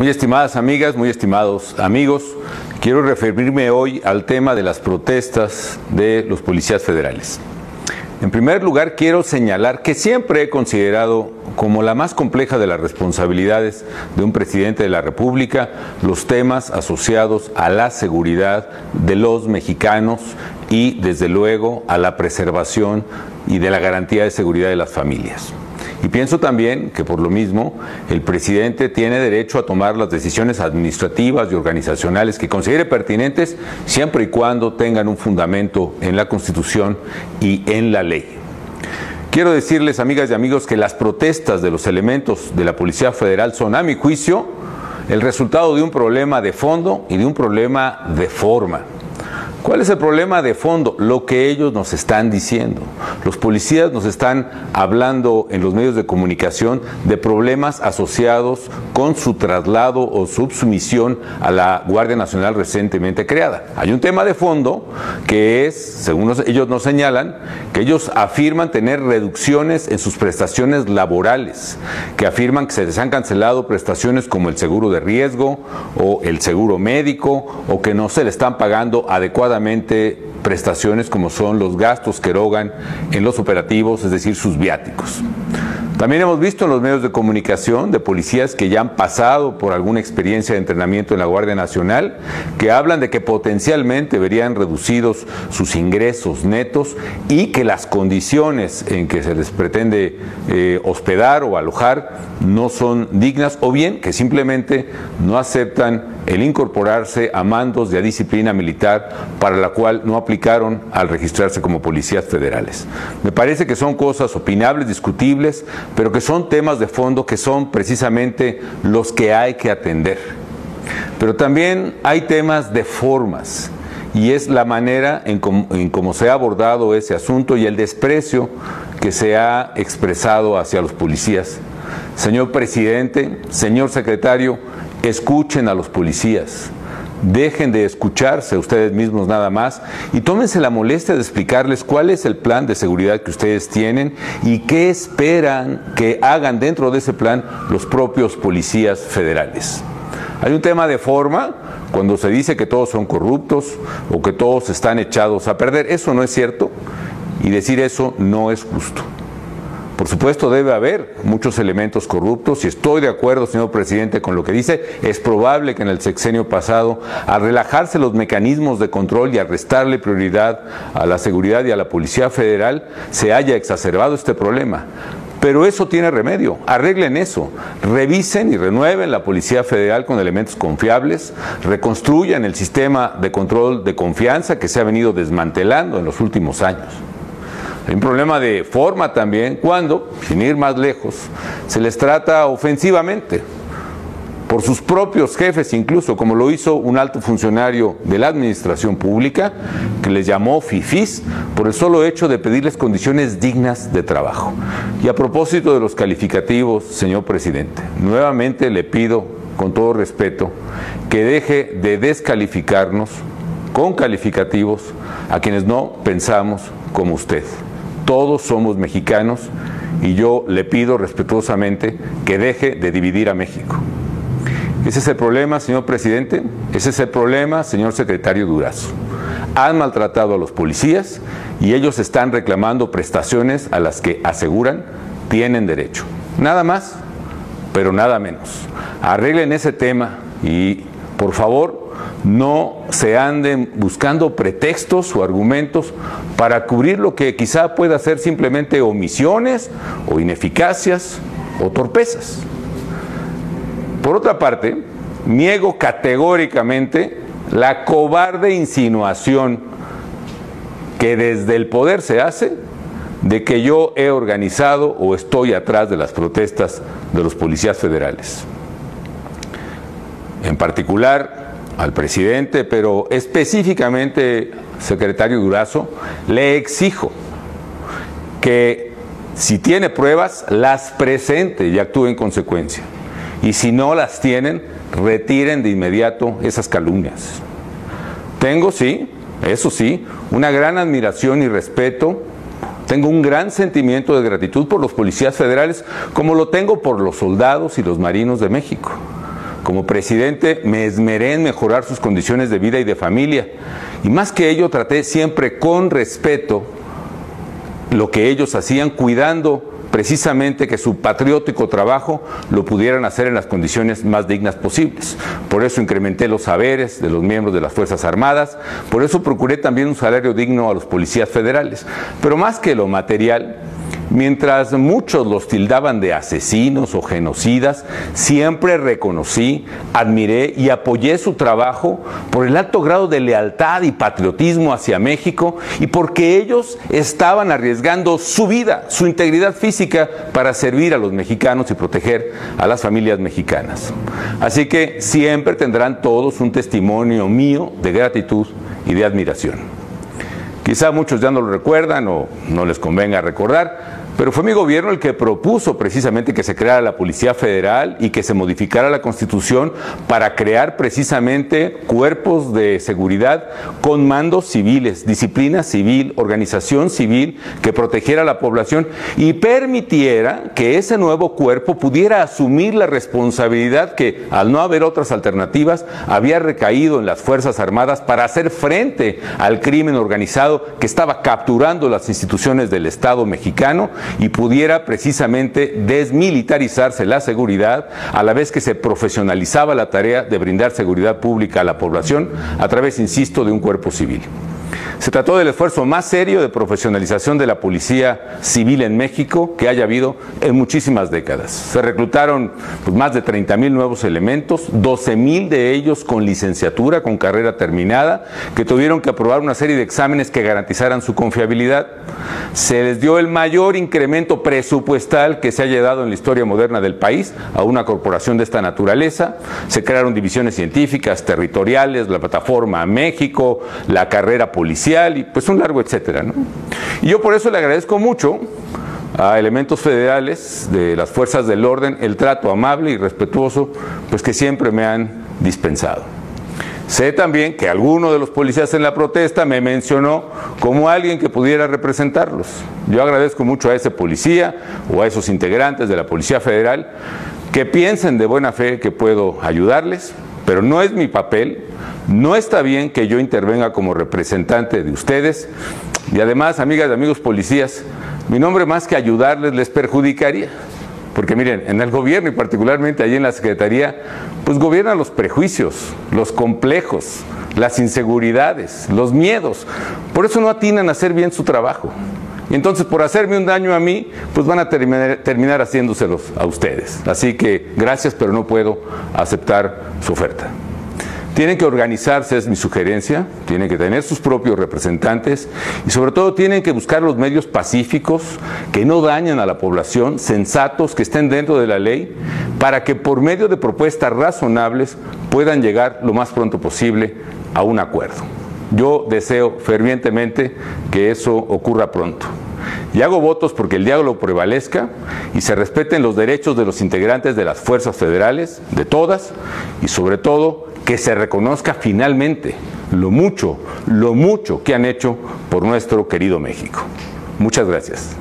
Muy estimadas amigas, muy estimados amigos, quiero referirme hoy al tema de las protestas de los policías federales. En primer lugar, quiero señalar que siempre he considerado como la más compleja de las responsabilidades de un presidente de la República los temas asociados a la seguridad de los mexicanos y, desde luego, a la preservación y de la garantía de seguridad de las familias. Y pienso también que por lo mismo el presidente tiene derecho a tomar las decisiones administrativas y organizacionales que considere pertinentes siempre y cuando tengan un fundamento en la Constitución y en la ley. Quiero decirles, amigas y amigos, que las protestas de los elementos de la Policía Federal son, a mi juicio, el resultado de un problema de fondo y de un problema de forma. ¿Cuál es el problema de fondo? Lo que ellos nos están diciendo. Los policías nos están hablando en los medios de comunicación de problemas asociados con su traslado o subsumisión a la Guardia Nacional recientemente creada. Hay un tema de fondo que es, según ellos nos señalan, que ellos afirman tener reducciones en sus prestaciones laborales, que afirman que se les han cancelado prestaciones como el seguro de riesgo o el seguro médico o que no se le están pagando adecuadamente prestaciones como son los gastos que erogan en los operativos, es decir, sus viáticos. También hemos visto en los medios de comunicación de policías que ya han pasado por alguna experiencia de entrenamiento en la Guardia Nacional, que hablan de que potencialmente verían reducidos sus ingresos netos y que las condiciones en que se les pretende eh, hospedar o alojar no son dignas o bien que simplemente no aceptan el incorporarse a mandos de disciplina militar para la cual no aplicaron al registrarse como policías federales. Me parece que son cosas opinables, discutibles, pero que son temas de fondo que son precisamente los que hay que atender. Pero también hay temas de formas y es la manera en cómo se ha abordado ese asunto y el desprecio que se ha expresado hacia los policías. Señor presidente, señor secretario, escuchen a los policías. Dejen de escucharse ustedes mismos nada más y tómense la molestia de explicarles cuál es el plan de seguridad que ustedes tienen y qué esperan que hagan dentro de ese plan los propios policías federales. Hay un tema de forma cuando se dice que todos son corruptos o que todos están echados a perder. Eso no es cierto y decir eso no es justo. Por supuesto debe haber muchos elementos corruptos y estoy de acuerdo, señor presidente, con lo que dice. Es probable que en el sexenio pasado, al relajarse los mecanismos de control y a restarle prioridad a la seguridad y a la Policía Federal, se haya exacerbado este problema. Pero eso tiene remedio. Arreglen eso. Revisen y renueven la Policía Federal con elementos confiables. Reconstruyan el sistema de control de confianza que se ha venido desmantelando en los últimos años. Hay un problema de forma también cuando, sin ir más lejos, se les trata ofensivamente por sus propios jefes, incluso como lo hizo un alto funcionario de la administración pública, que les llamó FIFIs por el solo hecho de pedirles condiciones dignas de trabajo. Y a propósito de los calificativos, señor presidente, nuevamente le pido, con todo respeto, que deje de descalificarnos con calificativos a quienes no pensamos como usted todos somos mexicanos y yo le pido respetuosamente que deje de dividir a México. Ese es el problema, señor presidente, ese es el problema, señor secretario Durazo. Han maltratado a los policías y ellos están reclamando prestaciones a las que aseguran tienen derecho. Nada más, pero nada menos. Arreglen ese tema y, por favor, no se anden buscando pretextos o argumentos para cubrir lo que quizá pueda ser simplemente omisiones o ineficacias o torpezas. Por otra parte, niego categóricamente la cobarde insinuación que desde el poder se hace de que yo he organizado o estoy atrás de las protestas de los policías federales. En particular, al presidente, pero específicamente, secretario Durazo, le exijo que si tiene pruebas, las presente y actúe en consecuencia. Y si no las tienen, retiren de inmediato esas calumnias. Tengo, sí, eso sí, una gran admiración y respeto. Tengo un gran sentimiento de gratitud por los policías federales, como lo tengo por los soldados y los marinos de México. Como presidente me esmeré en mejorar sus condiciones de vida y de familia. Y más que ello, traté siempre con respeto lo que ellos hacían, cuidando precisamente que su patriótico trabajo lo pudieran hacer en las condiciones más dignas posibles. Por eso incrementé los saberes de los miembros de las Fuerzas Armadas, por eso procuré también un salario digno a los policías federales. Pero más que lo material, Mientras muchos los tildaban de asesinos o genocidas, siempre reconocí, admiré y apoyé su trabajo por el alto grado de lealtad y patriotismo hacia México y porque ellos estaban arriesgando su vida, su integridad física para servir a los mexicanos y proteger a las familias mexicanas. Así que siempre tendrán todos un testimonio mío de gratitud y de admiración. Quizá muchos ya no lo recuerdan o no les convenga recordar, pero fue mi gobierno el que propuso precisamente que se creara la Policía Federal y que se modificara la Constitución para crear precisamente cuerpos de seguridad con mandos civiles, disciplina civil, organización civil que protegiera a la población y permitiera que ese nuevo cuerpo pudiera asumir la responsabilidad que al no haber otras alternativas había recaído en las Fuerzas Armadas para hacer frente al crimen organizado que estaba capturando las instituciones del Estado mexicano y pudiera precisamente desmilitarizarse la seguridad a la vez que se profesionalizaba la tarea de brindar seguridad pública a la población a través, insisto, de un cuerpo civil. Se trató del esfuerzo más serio de profesionalización de la policía civil en México que haya habido en muchísimas décadas. Se reclutaron pues, más de 30 mil nuevos elementos, 12 mil de ellos con licenciatura, con carrera terminada, que tuvieron que aprobar una serie de exámenes que garantizaran su confiabilidad. Se les dio el mayor incremento presupuestal que se haya dado en la historia moderna del país a una corporación de esta naturaleza. Se crearon divisiones científicas, territoriales, la plataforma México, la carrera policial y pues un largo etcétera. Y yo por eso le agradezco mucho a elementos federales de las fuerzas del orden el trato amable y respetuoso pues que siempre me han dispensado. Sé también que alguno de los policías en la protesta me mencionó como alguien que pudiera representarlos. Yo agradezco mucho a ese policía o a esos integrantes de la Policía Federal que piensen de buena fe que puedo ayudarles, pero no es mi papel no está bien que yo intervenga como representante de ustedes y además, amigas y amigos policías, mi nombre más que ayudarles les perjudicaría. Porque miren, en el gobierno y particularmente allí en la Secretaría, pues gobiernan los prejuicios, los complejos, las inseguridades, los miedos. Por eso no atinan a hacer bien su trabajo. Y entonces por hacerme un daño a mí, pues van a terminar, terminar haciéndoselos a ustedes. Así que gracias, pero no puedo aceptar su oferta. Tienen que organizarse, es mi sugerencia, tienen que tener sus propios representantes y sobre todo tienen que buscar los medios pacíficos que no dañan a la población, sensatos, que estén dentro de la ley, para que por medio de propuestas razonables puedan llegar lo más pronto posible a un acuerdo. Yo deseo fervientemente que eso ocurra pronto. Y hago votos porque el diálogo prevalezca y se respeten los derechos de los integrantes de las fuerzas federales, de todas, y sobre todo que se reconozca finalmente lo mucho, lo mucho que han hecho por nuestro querido México. Muchas gracias.